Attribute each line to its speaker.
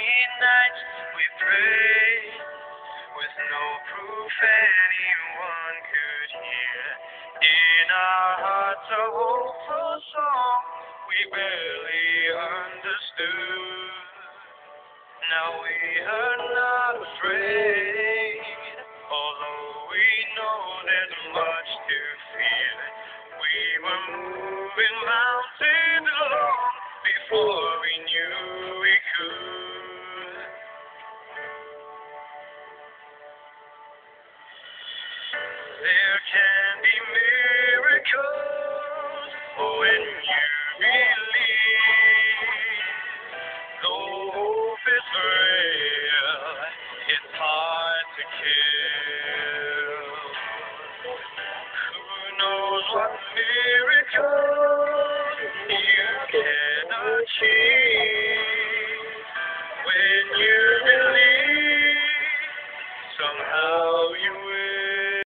Speaker 1: nights we prayed with no proof anyone could hear. In our hearts a hopeful song we barely understood. Now we are not afraid, although we know there's much to fear. We were moving mountains long before we knew There can be miracles when you believe. Hope is it's hard to kill. Who knows what miracles you can achieve when you believe somehow you will.